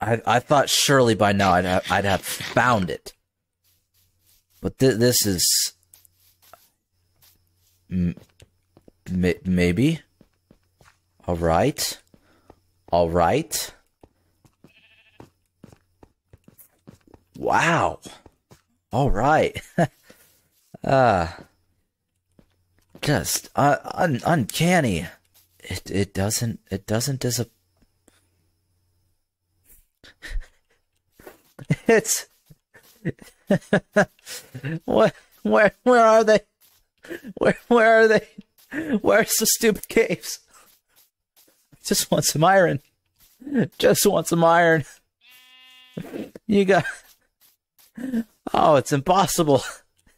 I I thought surely by now I'd have, I'd have found it, but th- this is maybe. All right, all right. Wow. All right. uh just un- uncanny. It it doesn't it doesn't disap- It's what where where are they? Where where are they? Where's the stupid caves? Just want some iron. Just want some iron. You got Oh, it's impossible.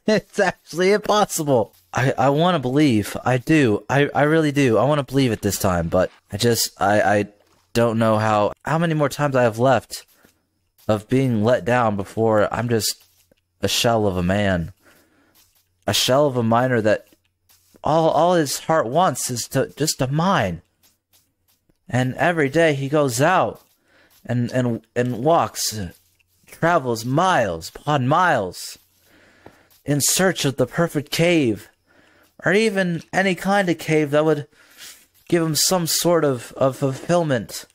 It's actually impossible. I, I want to believe. I do. I, I really do. I want to believe it this time, but I just I, I don't know how how many more times I have left of being let down before I'm just a shell of a man. A shell of a miner that all all his heart wants is to just to mine. And every day he goes out and and and walks travels miles upon miles in search of the perfect cave, or even any kind of cave that would give him some sort of, of fulfillment.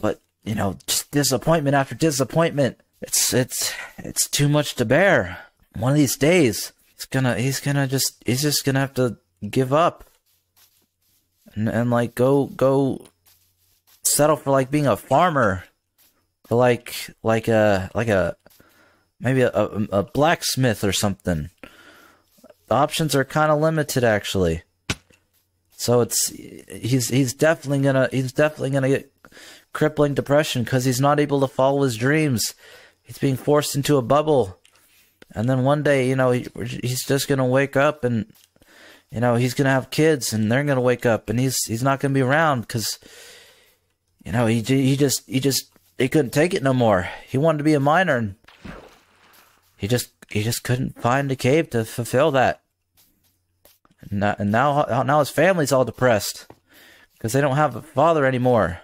But, you know, disappointment after disappointment. It's it's it's too much to bear. One of these days, he's gonna he's gonna just he's just gonna have to give up. And and like go go settle for like being a farmer. Like like a like a maybe a, a, a blacksmith or something. The options are kind of limited, actually. So it's he's he's definitely gonna he's definitely gonna get crippling depression because he's not able to follow his dreams. He's being forced into a bubble, and then one day, you know, he, he's just gonna wake up and you know he's gonna have kids, and they're gonna wake up, and he's he's not gonna be around because you know he he just he just he couldn't take it no more. He wanted to be a miner, and he just he just couldn't find a cave to fulfill that. And now, and now, now his family's all depressed because they don't have a father anymore.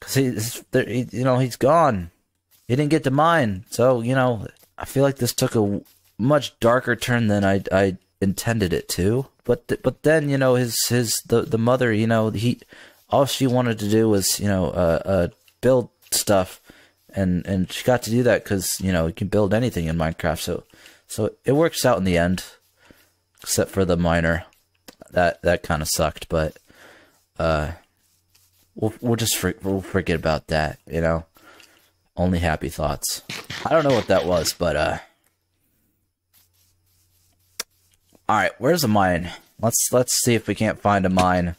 Because he's, he, you know, he's gone. He didn't get to mine, so you know, I feel like this took a much darker turn than I I intended it to. But th- but then you know his his the the mother, you know, he all she wanted to do was you know uh, uh build stuff and and she got to do that because you know you can build anything in Minecraft. So so it works out in the end, except for the miner. That that kind of sucked, but uh, we'll we'll just for, we'll forget about that. You know, only happy thoughts. I don't know what that was, but uh. All right, where's a mine? Let's let's see if we can't find a mine.